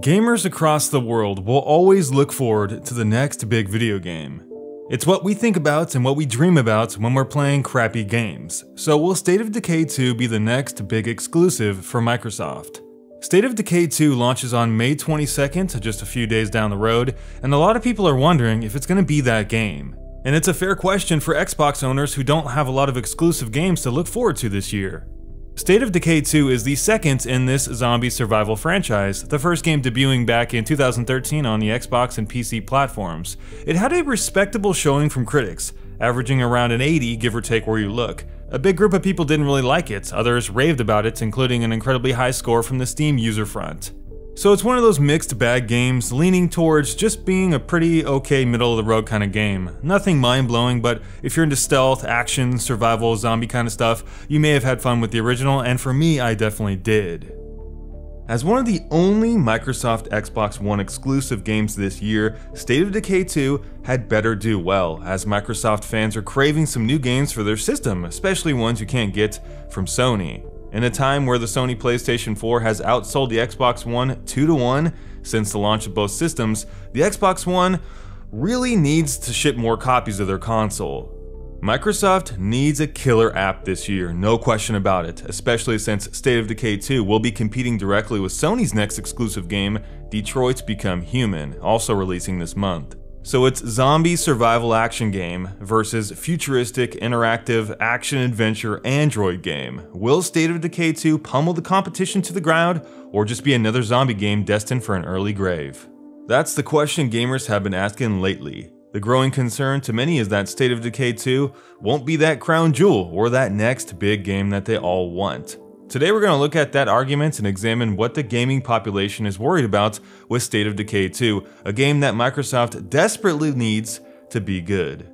Gamers across the world will always look forward to the next big video game. It's what we think about and what we dream about when we're playing crappy games. So will State of Decay 2 be the next big exclusive for Microsoft? State of Decay 2 launches on May 22nd, just a few days down the road, and a lot of people are wondering if it's going to be that game. And it's a fair question for Xbox owners who don't have a lot of exclusive games to look forward to this year. State of Decay 2 is the second in this zombie survival franchise, the first game debuting back in 2013 on the Xbox and PC platforms. It had a respectable showing from critics, averaging around an 80 give or take where you look. A big group of people didn't really like it, others raved about it, including an incredibly high score from the Steam user front. So it's one of those mixed bag games leaning towards just being a pretty okay middle of the road kind of game. Nothing mind blowing, but if you're into stealth, action, survival, zombie kind of stuff, you may have had fun with the original, and for me, I definitely did. As one of the only Microsoft Xbox One exclusive games this year, State of Decay 2 had better do well, as Microsoft fans are craving some new games for their system, especially ones you can't get from Sony. In a time where the Sony PlayStation 4 has outsold the Xbox One 2 to 1 since the launch of both systems, the Xbox One really needs to ship more copies of their console. Microsoft needs a killer app this year, no question about it, especially since State of Decay 2 will be competing directly with Sony's next exclusive game, Detroit's Become Human, also releasing this month. So it's zombie survival action game versus futuristic interactive action adventure android game. Will State of Decay 2 pummel the competition to the ground or just be another zombie game destined for an early grave? That's the question gamers have been asking lately. The growing concern to many is that State of Decay 2 won't be that crown jewel or that next big game that they all want. Today we're going to look at that argument and examine what the gaming population is worried about with State of Decay 2, a game that Microsoft desperately needs to be good.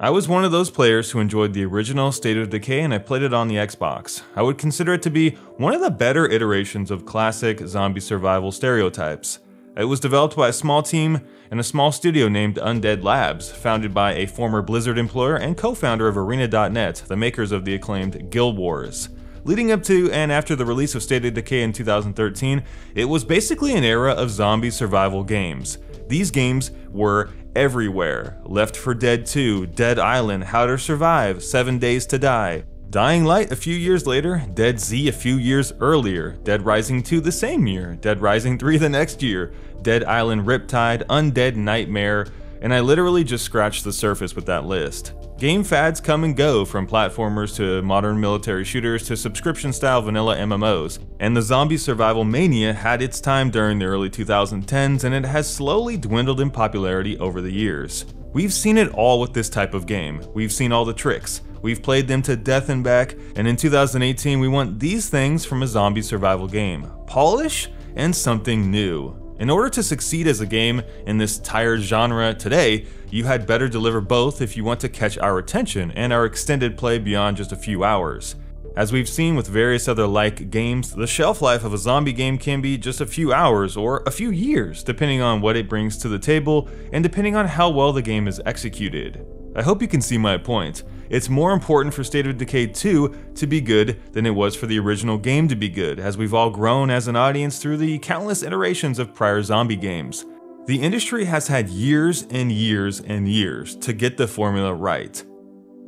I was one of those players who enjoyed the original State of Decay and I played it on the Xbox. I would consider it to be one of the better iterations of classic zombie survival stereotypes. It was developed by a small team and a small studio named Undead Labs, founded by a former Blizzard employer and co founder of ArenaNet, the makers of the acclaimed Guild Wars. Leading up to and after the release of State of Decay in 2013, it was basically an era of zombie survival games. These games were everywhere Left 4 Dead 2, Dead Island, How to Survive, 7 Days to Die. Dying Light a few years later, DayZ a few years earlier, Dead Rising 2 the same year, Dead Rising 3 the next year, Dead Island Riptide, Undead Nightmare, and I literally just scratched the surface with that list. Game fads come and go from platformers to modern military shooters to subscription style vanilla MMOs, and the zombie survival mania had its time during the early 2010s and it has slowly dwindled in popularity over the years. We've seen it all with this type of game. We've seen all the tricks. We've played them to death and back, and in 2018 we want these things from a zombie survival game. Polish and something new. In order to succeed as a game in this tired genre today, you had better deliver both if you want to catch our attention and our extended play beyond just a few hours. As we've seen with various other like games, the shelf life of a zombie game can be just a few hours or a few years, depending on what it brings to the table and depending on how well the game is executed. I hope you can see my point. It's more important for State of Decay 2 to be good than it was for the original game to be good, as we've all grown as an audience through the countless iterations of prior zombie games. The industry has had years and years and years to get the formula right.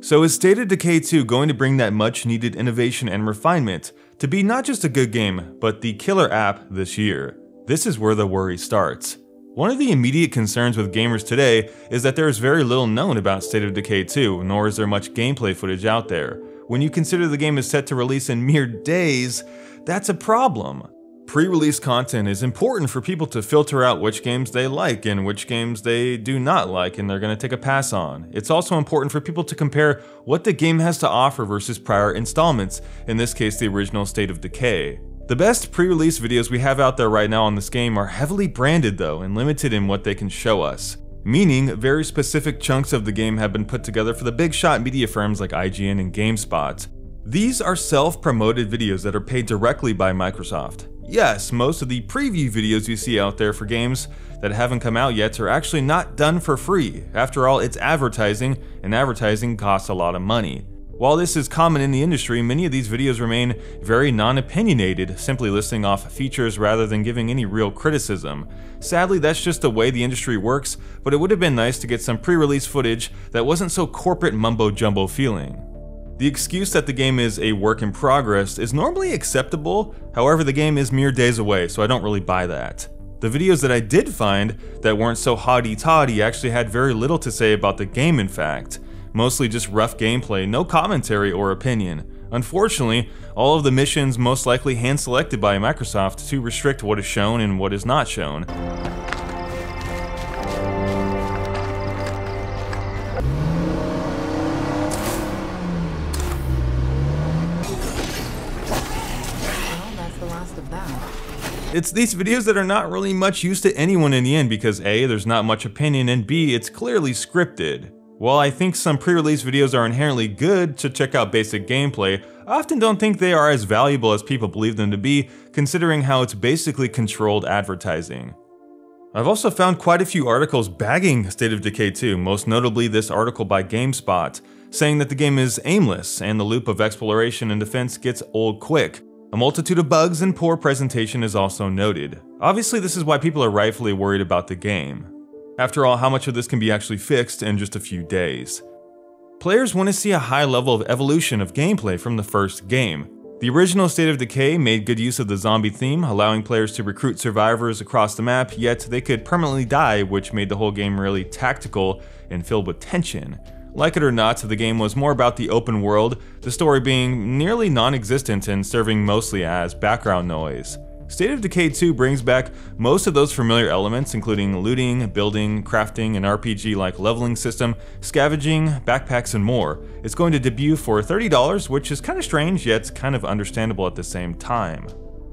So is State of Decay 2 going to bring that much needed innovation and refinement to be not just a good game, but the killer app this year? This is where the worry starts. One of the immediate concerns with gamers today is that there is very little known about State of Decay 2, nor is there much gameplay footage out there. When you consider the game is set to release in mere days, that's a problem. Pre-release content is important for people to filter out which games they like and which games they do not like and they're going to take a pass on. It's also important for people to compare what the game has to offer versus prior installments, in this case the original State of Decay. The best pre-release videos we have out there right now on this game are heavily branded though and limited in what they can show us. Meaning, very specific chunks of the game have been put together for the big shot media firms like IGN and GameSpot. These are self-promoted videos that are paid directly by Microsoft. Yes, most of the preview videos you see out there for games that haven't come out yet are actually not done for free. After all, it's advertising, and advertising costs a lot of money. While this is common in the industry, many of these videos remain very non-opinionated, simply listing off features rather than giving any real criticism. Sadly, that's just the way the industry works, but it would have been nice to get some pre-release footage that wasn't so corporate mumbo-jumbo feeling. The excuse that the game is a work in progress is normally acceptable, however the game is mere days away, so I don't really buy that. The videos that I did find that weren't so hotty-toddy actually had very little to say about the game in fact. Mostly just rough gameplay, no commentary or opinion. Unfortunately, all of the missions most likely hand selected by Microsoft to restrict what is shown and what is not shown. It's these videos that are not really much use to anyone in the end because A, there's not much opinion, and B, it's clearly scripted. While I think some pre-release videos are inherently good to check out basic gameplay, I often don't think they are as valuable as people believe them to be, considering how it's basically controlled advertising. I've also found quite a few articles bagging State of Decay 2, most notably this article by GameSpot, saying that the game is aimless and the loop of exploration and defense gets old quick. A multitude of bugs and poor presentation is also noted. Obviously this is why people are rightfully worried about the game. After all, how much of this can be actually fixed in just a few days? Players want to see a high level of evolution of gameplay from the first game. The original State of Decay made good use of the zombie theme, allowing players to recruit survivors across the map, yet they could permanently die, which made the whole game really tactical and filled with tension. Like it or not, the game was more about the open world, the story being nearly non-existent and serving mostly as background noise. State of Decay 2 brings back most of those familiar elements, including looting, building, crafting, an RPG-like leveling system, scavenging, backpacks, and more. It's going to debut for $30, which is kind of strange, yet kind of understandable at the same time.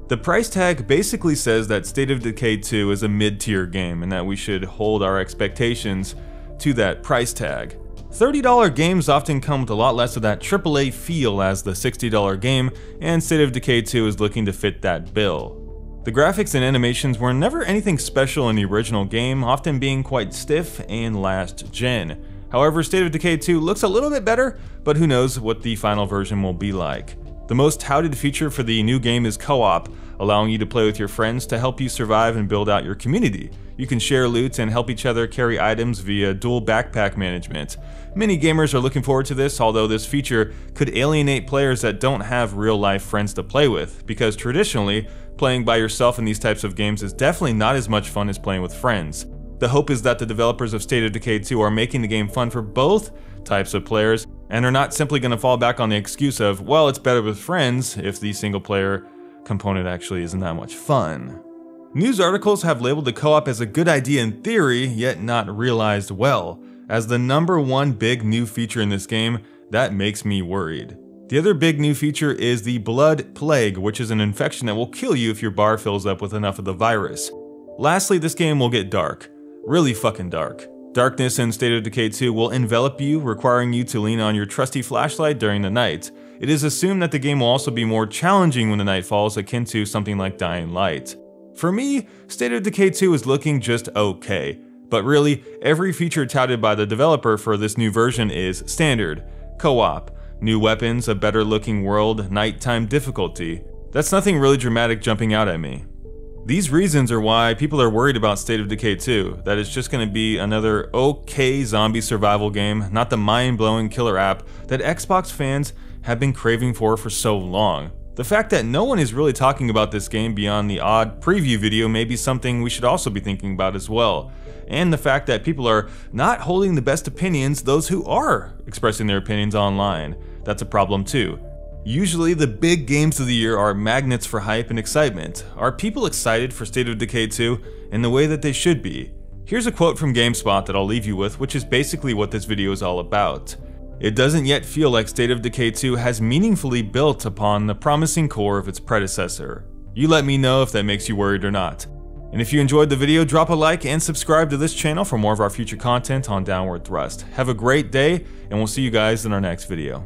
The price tag basically says that State of Decay 2 is a mid-tier game and that we should hold our expectations to that price tag. $30 games often come with a lot less of that AAA feel as the $60 game, and State of Decay 2 is looking to fit that bill. The graphics and animations were never anything special in the original game, often being quite stiff and last gen. However, State of Decay 2 looks a little bit better, but who knows what the final version will be like. The most touted feature for the new game is co-op, allowing you to play with your friends to help you survive and build out your community. You can share loot and help each other carry items via dual backpack management. Many gamers are looking forward to this, although this feature could alienate players that don't have real-life friends to play with, because traditionally, Playing by yourself in these types of games is definitely not as much fun as playing with friends. The hope is that the developers of State of Decay 2 are making the game fun for both types of players, and are not simply going to fall back on the excuse of, well, it's better with friends if the single player component actually isn't that much fun. News articles have labeled the co-op as a good idea in theory, yet not realized well. As the number one big new feature in this game, that makes me worried. The other big new feature is the Blood Plague, which is an infection that will kill you if your bar fills up with enough of the virus. Lastly, this game will get dark. Really fucking dark. Darkness in State of Decay 2 will envelop you, requiring you to lean on your trusty flashlight during the night. It is assumed that the game will also be more challenging when the night falls, akin to something like Dying Light. For me, State of Decay 2 is looking just okay, but really, every feature touted by the developer for this new version is standard, co-op, New weapons, a better looking world, nighttime difficulty. That's nothing really dramatic jumping out at me. These reasons are why people are worried about State of Decay 2, that it's just going to be another okay zombie survival game, not the mind-blowing killer app that Xbox fans have been craving for for so long. The fact that no one is really talking about this game beyond the odd preview video may be something we should also be thinking about as well. And the fact that people are not holding the best opinions those who are expressing their opinions online. That's a problem too. Usually the big games of the year are magnets for hype and excitement. Are people excited for State of Decay 2 in the way that they should be? Here's a quote from GameSpot that I'll leave you with, which is basically what this video is all about. It doesn't yet feel like State of Decay 2 has meaningfully built upon the promising core of its predecessor. You let me know if that makes you worried or not. And if you enjoyed the video, drop a like and subscribe to this channel for more of our future content on Downward Thrust. Have a great day, and we'll see you guys in our next video.